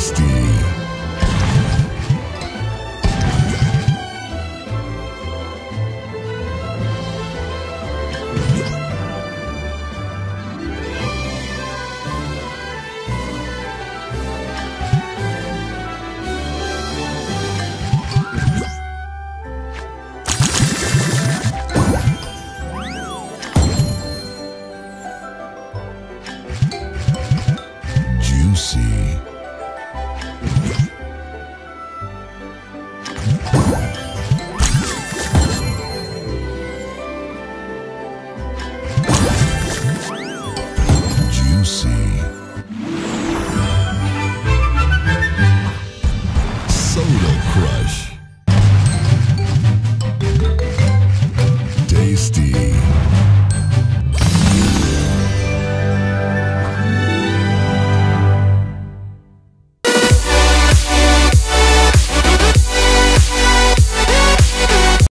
tasty. D.